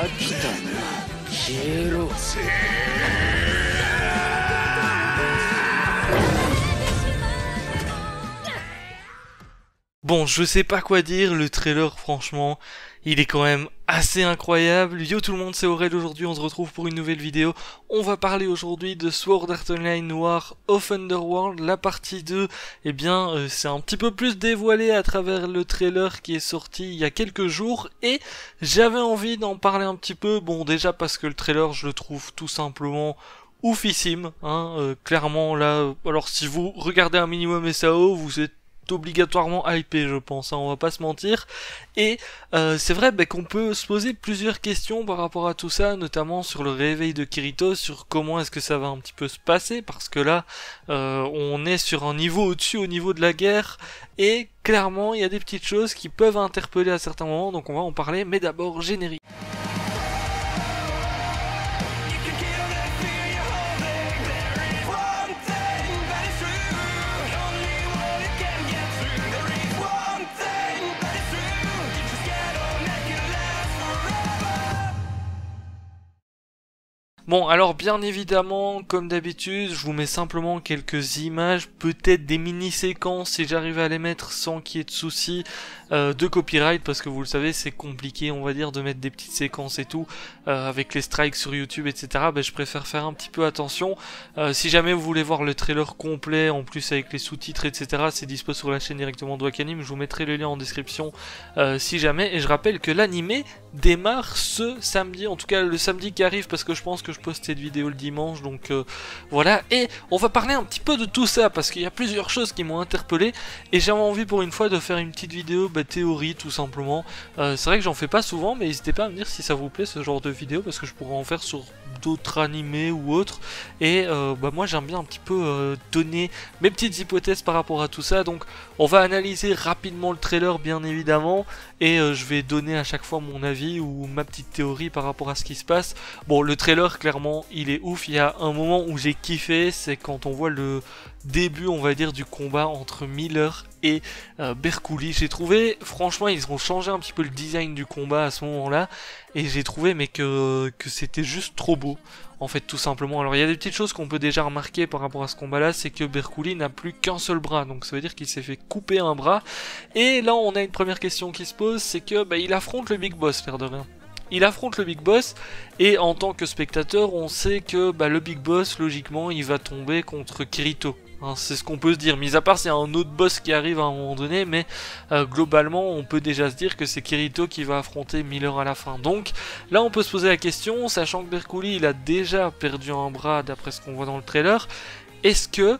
飽きたな。消えろ。せ Bon, je sais pas quoi dire, le trailer, franchement, il est quand même assez incroyable. Yo tout le monde, c'est Aurel, aujourd'hui on se retrouve pour une nouvelle vidéo. On va parler aujourd'hui de Sword Art Online Noir of Underworld, la partie 2. Eh bien, euh, c'est un petit peu plus dévoilé à travers le trailer qui est sorti il y a quelques jours. Et j'avais envie d'en parler un petit peu, bon déjà parce que le trailer, je le trouve tout simplement oufissime, hein, euh, clairement là, euh, alors si vous regardez un minimum SAO, vous êtes obligatoirement hypé, je pense, hein, on va pas se mentir. Et euh, c'est vrai bah, qu'on peut se poser plusieurs questions par rapport à tout ça, notamment sur le réveil de Kirito, sur comment est-ce que ça va un petit peu se passer, parce que là, euh, on est sur un niveau au-dessus, au niveau de la guerre, et clairement, il y a des petites choses qui peuvent interpeller à certains moments, donc on va en parler, mais d'abord générique. Bon, alors bien évidemment, comme d'habitude, je vous mets simplement quelques images, peut-être des mini-séquences si j'arrive à les mettre sans qu'il y ait de soucis euh, de copyright, parce que vous le savez, c'est compliqué, on va dire, de mettre des petites séquences et tout, euh, avec les strikes sur YouTube, etc. Ben, je préfère faire un petit peu attention. Euh, si jamais vous voulez voir le trailer complet, en plus avec les sous-titres, etc., c'est dispo sur la chaîne directement de Wakanim, je vous mettrai le lien en description si jamais. Et je rappelle que l'animé démarre ce samedi, en tout cas le samedi qui arrive, parce que je pense que je poster cette vidéo le dimanche, donc euh, voilà. Et on va parler un petit peu de tout ça, parce qu'il y a plusieurs choses qui m'ont interpellé, et j'avais envie pour une fois de faire une petite vidéo bah, théorie, tout simplement. Euh, c'est vrai que j'en fais pas souvent, mais n'hésitez pas à me dire si ça vous plaît ce genre de vidéo, parce que je pourrais en faire sur d'autres animés ou autres. Et euh, bah, moi j'aime bien un petit peu donner mes petites hypothèses par rapport à tout ça, donc on va analyser rapidement le trailer bien évidemment, et je vais donner à chaque fois mon avis ou ma petite théorie par rapport à ce qui se passe. Bon, le trailer, clairement, il est ouf. Il y a un moment où j'ai kiffé, c'est quand on voit le début, on va dire, du combat entre Miller et euh, J'ai trouvé, franchement, ils ont changé un petit peu le design du combat à ce moment-là, et j'ai trouvé, mais que, c'était juste trop beau, en fait, tout simplement. Alors, il y a des petites choses qu'on peut déjà remarquer par rapport à ce combat-là, c'est que Berkouli n'a plus qu'un seul bras, donc ça veut dire qu'il s'est fait couper un bras, et là, on a une première question qui se pose, c'est que, bah, il affronte le Big Boss, l'air de rien il affronte le Big Boss et en tant que spectateur on sait que bah, le Big Boss logiquement il va tomber contre Kirito. Hein, c'est ce qu'on peut se dire, mis à part s'il y a un autre boss qui arrive à un moment donné, mais euh, globalement on peut déjà se dire que c'est Kirito qui va affronter Miller à la fin. Donc là on peut se poser la question, sachant que Berkouli il a déjà perdu un bras d'après ce qu'on voit dans le trailer, est-ce que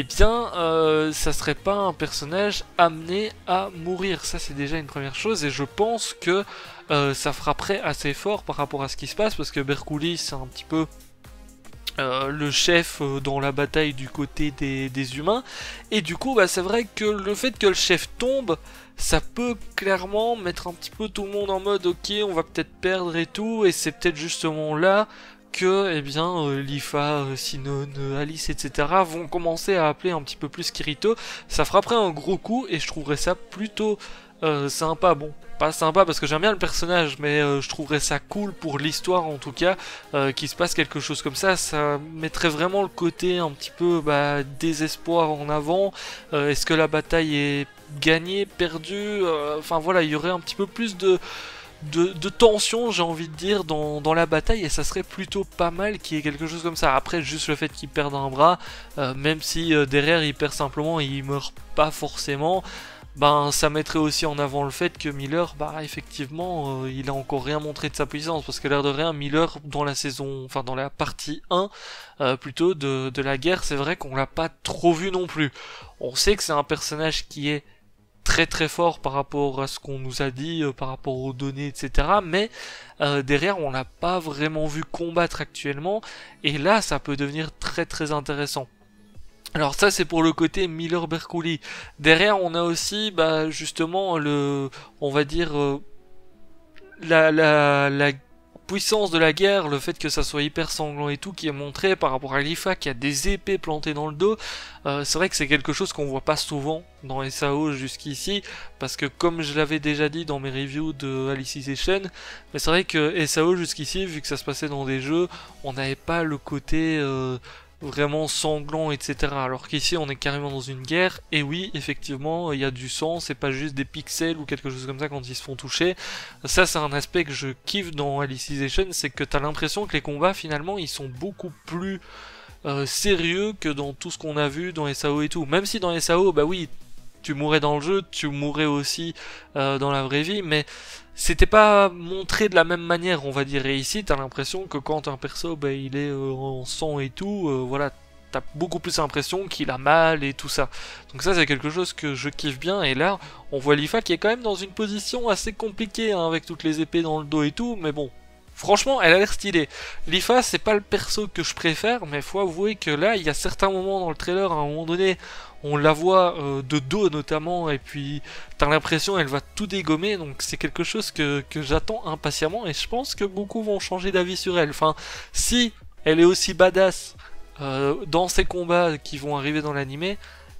eh bien, euh, ça serait pas un personnage amené à mourir. Ça, c'est déjà une première chose, et je pense que euh, ça frapperait assez fort par rapport à ce qui se passe, parce que Berkouli, c'est un petit peu euh, le chef dans la bataille du côté des, humains, et du coup, bah, c'est vrai que le fait que le chef tombe, ça peut clairement mettre un petit peu tout le monde en mode ok on va peut-être perdre et tout et c'est peut-être justement là que eh bien euh, Lifa, euh, Sinon, euh, Alice, etc. vont commencer à appeler un petit peu plus Kirito. Ça ferait un gros coup et je trouverais ça plutôt sympa. Bon, pas sympa parce que j'aime bien le personnage, mais je trouverais ça cool pour l'histoire en tout cas, qu'il se passe quelque chose comme ça. Ça mettrait vraiment le côté un petit peu bah, désespoir en avant. Est-ce que la bataille est gagnée, perdue? Enfin voilà, il y aurait un petit peu plus de de, tension, j'ai envie de dire, dans, la bataille, et ça serait plutôt pas mal qu'il y ait quelque chose comme ça. Après, juste le fait qu'il perde un bras, euh, même si euh, derrière il perd simplement et il meurt pas forcément, ben ça mettrait aussi en avant le fait que Miller, bah effectivement, euh, il a encore rien montré de sa puissance, parce que l'air de rien, Miller, dans la saison, enfin dans la partie 1, plutôt de, de la guerre, c'est vrai qu'on l'a pas trop vu non plus. On sait que c'est un personnage qui est très très fort par rapport à ce qu'on nous a dit, euh, par rapport aux données, etc. Mais euh, derrière, on l'a pas vraiment vu combattre actuellement, et là, ça peut devenir très très intéressant. Alors ça c'est pour le côté Miller Bercouli. Derrière on a aussi bah, justement le on va dire euh, la, la, la puissance de la guerre, le fait que ça soit hyper sanglant et tout, qui est montré par rapport à Lifa qui a des épées plantées dans le dos, euh, c'est vrai que c'est quelque chose qu'on voit pas souvent dans SAO jusqu'ici, parce que comme je l'avais déjà dit dans mes reviews de Alicization, mais c'est vrai que SAO jusqu'ici, vu que ça se passait dans des jeux, on n'avait pas le côté... Euh, vraiment sanglant, etc. Alors qu'ici on est carrément dans une guerre, et oui, effectivement, il y a du sang, c'est pas juste des pixels ou quelque chose comme ça quand ils se font toucher. Ça c'est un aspect que je kiffe dans Alicization, c'est que t'as l'impression que les combats finalement ils sont beaucoup plus euh, sérieux que dans tout ce qu'on a vu dans SAO et tout. Même si dans SAO, bah oui, tu mourrais dans le jeu, tu mourrais aussi euh, dans la vraie vie, mais c'était pas montré de la même manière, on va dire. Et ici, t'as l'impression que quand un perso, bah, il est euh, en sang et tout, euh, voilà, t'as beaucoup plus l'impression qu'il a mal et tout ça. Donc ça, c'est quelque chose que je kiffe bien. Et là, on voit Lifa qui est quand même dans une position assez compliquée, hein, avec toutes les épées dans le dos et tout, mais bon. Franchement, elle a l'air stylée. Lifa, c'est pas le perso que je préfère, mais faut avouer que là, il y a certains moments dans le trailer, à un moment donné, on la voit euh, de dos notamment, et puis t'as l'impression elle va tout dégommer, donc c'est quelque chose que, que j'attends impatiemment, et je pense que beaucoup vont changer d'avis sur elle. Enfin, si elle est aussi badass euh, dans ces combats qui vont arriver dans l'animé,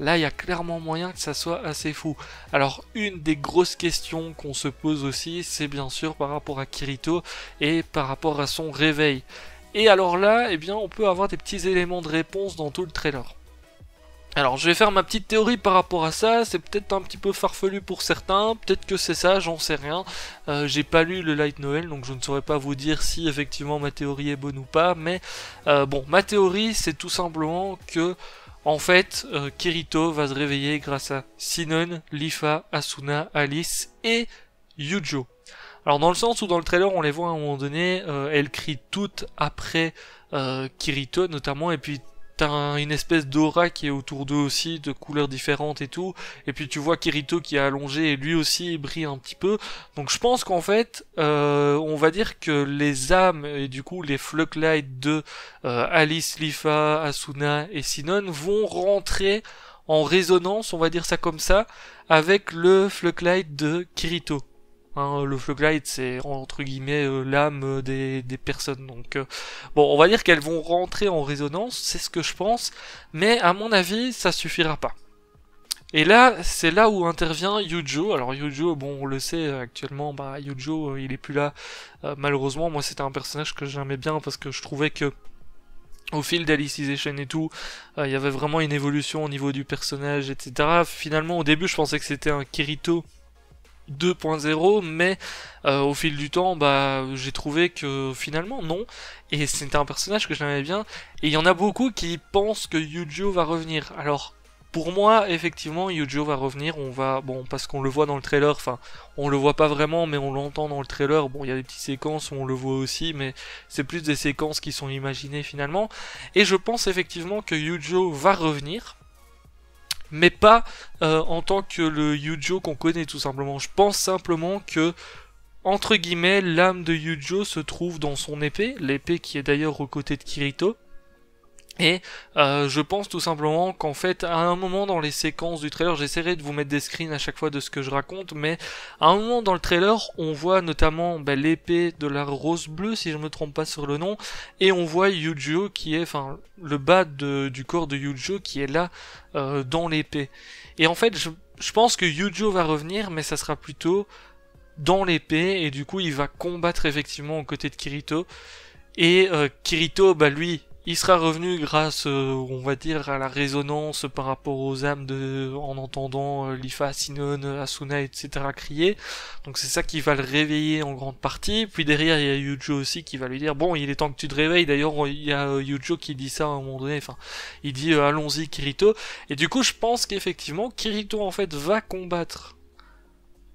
là il y a clairement moyen que ça soit assez fou. Alors une des grosses questions qu'on se pose aussi, c'est bien sûr par rapport à Kirito et par rapport à son réveil. Et alors là, eh bien, on peut avoir des petits éléments de réponse dans tout le trailer. Alors je vais faire ma petite théorie par rapport à ça, c'est peut-être un petit peu farfelu pour certains, peut-être que c'est ça, j'en sais rien. Euh, j'ai pas lu le Light Novel, donc je ne saurais pas vous dire si effectivement ma théorie est bonne ou pas, mais euh, bon, ma théorie c'est tout simplement que en fait euh, Kirito va se réveiller grâce à Sinon, Lifa, Asuna, Alice et Yujo. Alors dans le sens où dans le trailer on les voit à un moment donné, elles crient toutes après Kirito notamment, et puis t'as une espèce d'aura qui est autour d'eux aussi, de couleurs différentes et tout. Et puis tu vois Kirito qui est allongé et lui aussi brille un petit peu. Donc je pense qu'en fait, euh, on va dire que les âmes et du coup les Flucklight de euh, Alice, Lifa, Asuna et Sinon vont rentrer en résonance, on va dire ça comme ça, avec le Flucklight de Kirito. Hein, le Fluglight, c'est entre guillemets euh, l'âme des, des, personnes. Donc, euh, bon, on va dire qu'elles vont rentrer en résonance, c'est ce que je pense, mais à mon avis, ça suffira pas. Et là, c'est là où intervient Yujo. Alors Yujo, bon, on le sait actuellement, bah Yujo, euh, il est plus là. malheureusement, moi, c'était un personnage que j'aimais bien parce que je trouvais que au fil d'Alicization et tout, il y avait vraiment une évolution au niveau du personnage, etc. Finalement, au début, je pensais que c'était un Kirito 2.0 mais euh, au fil du temps bah j'ai trouvé que finalement non. Et c'était un personnage que j'aimais bien. Et il y en a beaucoup qui pensent que Yujo va revenir. Alors pour moi effectivement Yujo va revenir. On va bon parce qu'on le voit dans le trailer enfin on le voit pas vraiment mais on l'entend dans le trailer. Bon il y a des petites séquences où on le voit aussi mais c'est plus des séquences qui sont imaginées finalement. Et je pense effectivement que Yujo va revenir mais pas euh, en tant que le Yujo qu'on connaît tout simplement. Je pense simplement que entre guillemets l'âme de Yujo se trouve dans son épée, l'épée qui est d'ailleurs aux côtés de Kirito. Et euh, je pense tout simplement qu'en fait, à un moment dans les séquences du trailer, j'essaierai de vous mettre des screens à chaque fois de ce que je raconte, mais à un moment dans le trailer, on voit notamment bah, l'épée de la rose bleue, si je me trompe pas sur le nom, et on voit Yujo qui est, enfin, le bas du corps de Yujo qui est là euh, dans l'épée. Et en fait, je, je pense que Yujo va revenir, mais ça sera plutôt dans l'épée, et du coup, il va combattre effectivement aux côtés de Kirito. Et euh, Kirito, bah lui, il sera revenu grâce, euh, on va dire, à la résonance par rapport aux âmes de, en entendant euh, Lifa, Sinon, Asuna, etc. crier. Donc c'est ça qui va le réveiller en grande partie. Puis derrière, il y a Yujo aussi qui va lui dire, bon, il est temps que tu te réveilles. D'ailleurs, il y a euh, Yujo qui dit ça à un moment donné. Enfin, il dit, allons-y, Kirito. Et du coup, je pense qu'effectivement, Kirito, en fait, va combattre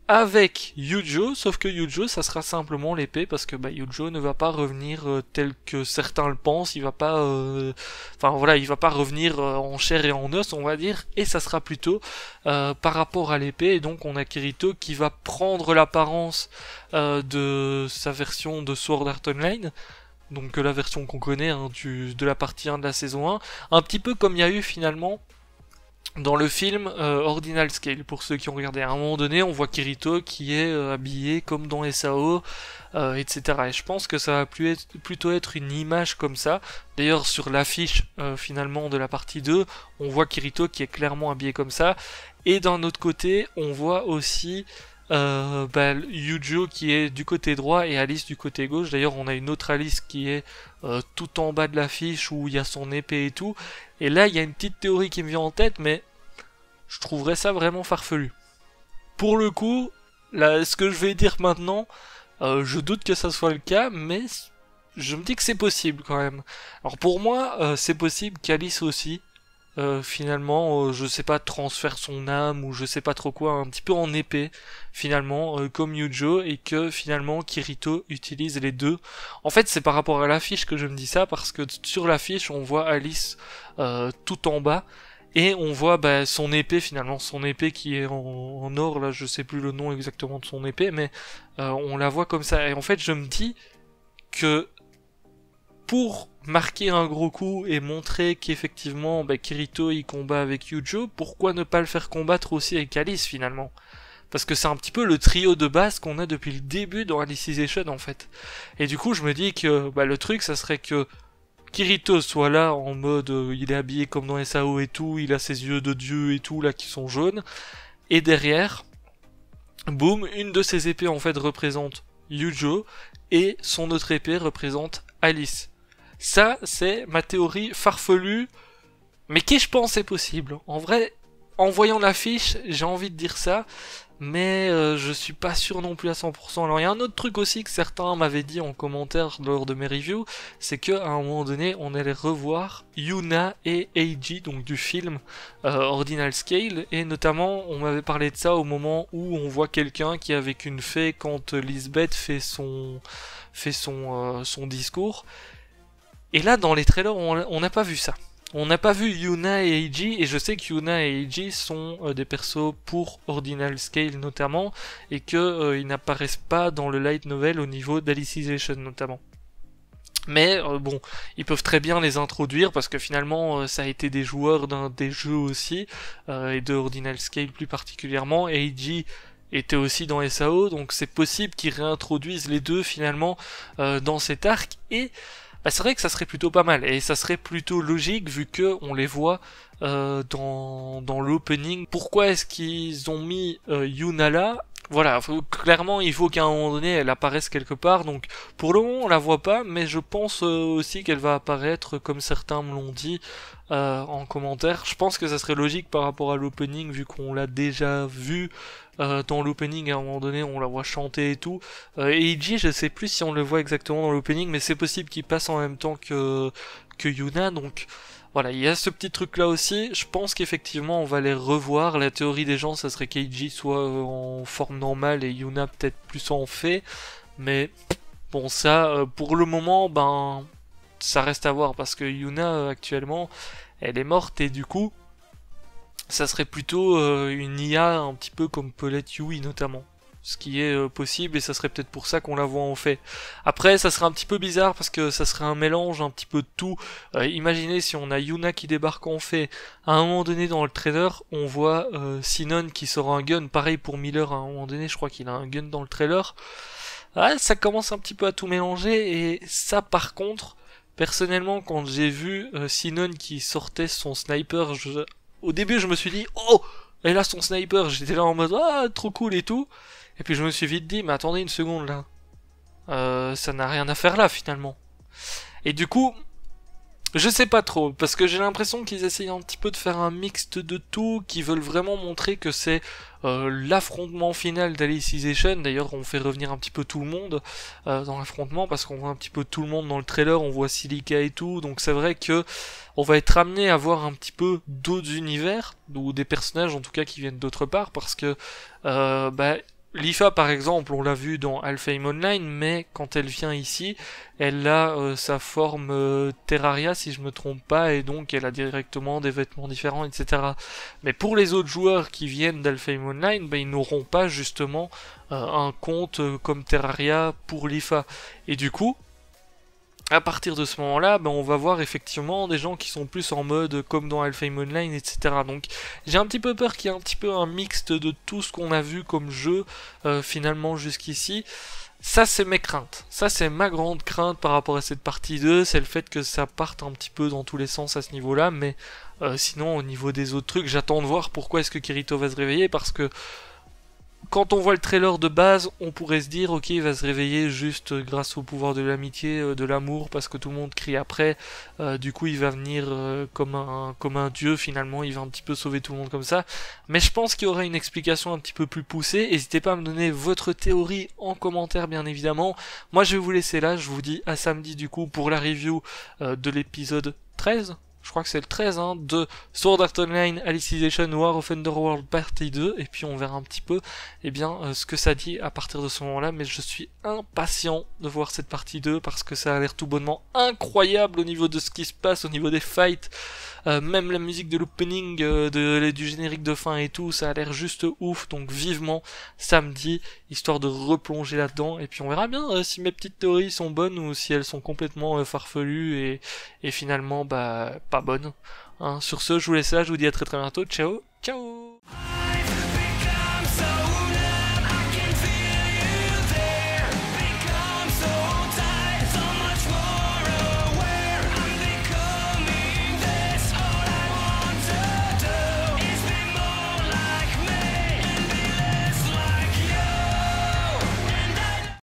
avec Yujo, sauf que Yujo, ça sera simplement l'épée, parce que bah, Yujo ne va pas revenir euh, tel que certains le pensent, il va pas, euh, enfin voilà, il va pas revenir euh, en chair et en os, on va dire, et ça sera plutôt par rapport à l'épée, et donc on a Kirito qui va prendre l'apparence de sa version de Sword Art Online, donc la version qu'on connaît hein, de la partie 1 de la saison 1, un petit peu comme il y a eu finalement dans le film euh, Ordinal Scale, pour ceux qui ont regardé, à un moment donné, on voit Kirito qui est euh, habillé comme dans SAO, euh, etc. Et je pense que ça va plutôt être une image comme ça. D'ailleurs, sur l'affiche finalement de la partie 2, on voit Kirito qui est clairement habillé comme ça. Et d'un autre côté, on voit aussi euh, bah, Yujo qui est du côté droit et Alice du côté gauche. D'ailleurs, on a une autre Alice qui est euh, tout en bas de l'affiche où il y a son épée et tout. Et là, il y a une petite théorie qui me vient en tête, mais je trouverais ça vraiment farfelu. Pour le coup, là, ce que je vais dire maintenant, euh, je doute que ça soit le cas, mais je me dis que c'est possible quand même. Alors pour moi, euh, c'est possible qu'Alice aussi, euh, finalement, euh, je sais pas, transfère son âme ou je sais pas trop quoi, un petit peu en épée, finalement, euh, comme Yujo, et que finalement Kirito utilise les deux. En fait, c'est par rapport à l'affiche que je me dis ça, parce que sur l'affiche, on voit Alice tout en bas, et on voit bah, son épée finalement, son épée qui est en, or, là je sais plus le nom exactement de son épée, mais on la voit comme ça. Et en fait, je me dis que pour marquer un gros coup et montrer qu'effectivement bah, Kirito il combat avec Yujo, pourquoi ne pas le faire combattre aussi avec Alice finalement? Parce que c'est un petit peu le trio de base qu'on a depuis le début dans Alicization en fait. Et du coup je me dis que bah, le truc ça serait que Kirito soit là en mode euh, il est habillé comme dans SAO et tout, il a ses yeux de dieu et tout là qui sont jaunes. Et derrière, boum, une de ses épées en fait représente Yujo et son autre épée représente Alice. Ça, c'est ma théorie farfelue, mais qui je pense est possible? En vrai, en voyant l'affiche, j'ai envie de dire ça, mais euh, je suis pas sûr non plus à 100%. Alors il y a un autre truc aussi que certains m'avaient dit en commentaire lors de mes reviews, c'est qu'à un moment donné, on allait revoir Yuna et Eiji, donc du film euh, Ordinal Scale, et notamment on m'avait parlé de ça au moment où on voit quelqu'un qui avec une fée quand Lisbeth fait son euh, son discours et là, dans les trailers, on n'a pas vu ça. On n'a pas vu Yuna et Eiji, et je sais que Yuna et Eiji sont euh, des persos pour Ordinal Scale notamment, et qu'ils euh, n'apparaissent pas dans le light novel au niveau d'Alicization notamment. Mais euh, bon, ils peuvent très bien les introduire parce que finalement ça a été des joueurs d'un des jeux aussi, et de Ordinal Scale plus particulièrement. Eiji était aussi dans SAO, donc c'est possible qu'ils réintroduisent les deux finalement dans cet arc. Et bah, c'est vrai que ça serait plutôt pas mal et ça serait plutôt logique vu que on les voit euh, dans, dans l'opening. Pourquoi est-ce qu'ils ont mis euh, Yuna là voilà, clairement il faut qu'à un moment donné elle apparaisse quelque part, donc pour le moment on la voit pas, mais je pense euh, aussi qu'elle va apparaître comme certains me l'ont dit euh, en commentaire. Je pense que ça serait logique par rapport à l'opening vu qu'on l'a déjà vu euh, dans l'opening à un moment donné on la voit chanter et tout. et Iji je sais plus si on le voit exactement dans l'opening, mais c'est possible qu'il passe en même temps que, que Yuna, donc... Voilà, il y a ce petit truc là aussi. Je pense qu'effectivement on va les revoir. La théorie des gens, ça serait Keiji soit euh, en forme normale et Yuna peut-être plus en fait. Mais bon, ça, euh, pour le moment, ben, ça reste à voir parce que Yuna euh, actuellement, elle est morte et du coup, ça serait plutôt une IA un petit peu comme peut Yui notamment ce qui est euh, possible et ça serait peut-être pour ça qu'on la voit en fait. Après ça serait un petit peu bizarre parce que ça serait un mélange un petit peu de tout. Euh, imaginez si on a Yuna qui débarque en fait, à un moment donné dans le trailer on voit euh, Sinon qui sort un gun, pareil pour Miller à un moment donné je crois qu'il a un gun dans le trailer. Ah, ça commence un petit peu à tout mélanger et ça par contre personnellement quand j'ai vu Sinon qui sortait son sniper au début je me suis dit oh elle a son sniper j'étais là en mode ah trop cool et tout et puis je me suis vite dit, mais attendez une seconde là. Euh, ça n'a rien à faire là finalement. Et du coup, je sais pas trop, parce que j'ai l'impression qu'ils essayent un petit peu de faire un mixte de tout, qui veulent vraiment montrer que c'est euh, l'affrontement final d'Alicization. D'ailleurs, on fait revenir un petit peu tout le monde euh, dans l'affrontement, parce qu'on voit un petit peu tout le monde dans le trailer, on voit Silica et tout, donc c'est vrai que on va être amené à voir un petit peu d'autres univers, ou des personnages en tout cas qui viennent d'autre part, parce que euh, bah, L'IFA par exemple, on l'a vu dans Alfheim Online, mais quand elle vient ici, elle a euh, sa forme euh, Terraria si je me trompe pas, et donc elle a directement des vêtements différents, etc. Mais pour les autres joueurs qui viennent d'Alfheim Online, ben, ils n'auront pas justement euh, un compte comme Terraria pour l'IFA. Et du coup, à partir de ce moment-là, ben, on va voir effectivement des gens qui sont plus en mode comme dans Alfheim Online, etc. Donc j'ai un petit peu peur qu'il y ait un petit peu un mixte de tout ce qu'on a vu comme jeu euh, finalement jusqu'ici. Ça c'est mes craintes. Ça c'est ma grande crainte par rapport à cette partie 2, c'est le fait que ça parte un petit peu dans tous les sens à ce niveau-là, mais euh, sinon au niveau des autres trucs, j'attends de voir pourquoi est-ce que Kirito va se réveiller, parce que quand on voit le trailer de base, on pourrait se dire ok il va se réveiller juste grâce au pouvoir de l'amitié, euh, de l'amour, parce que tout le monde crie après. Euh, du coup il va venir euh, comme un comme un dieu finalement, il va un petit peu sauver tout le monde comme ça. Mais je pense qu'il y aura une explication un petit peu plus poussée. N'hésitez pas à me donner votre théorie en commentaire bien évidemment. Moi je vais vous laisser là, je vous dis à samedi du coup pour la review de l'épisode 13 je crois que c'est le 13, hein, de Sword Art Online Alicization War of Underworld Partie 2, et puis on verra un petit peu, eh bien, euh, ce que ça dit à partir de ce moment-là, mais je suis impatient de voir cette partie 2, parce que ça a l'air tout bonnement incroyable au niveau de ce qui se passe, au niveau des fights, euh, même la musique de l'opening, euh, du générique de fin et tout, ça a l'air juste ouf, donc vivement samedi, histoire de replonger là-dedans, et puis on verra bien si mes petites théories sont bonnes, ou si elles sont complètement farfelues, et, et finalement, bah, bonne. Hein. Sur ce, je vous laisse là, je vous dis à très très bientôt. Ciao, ciao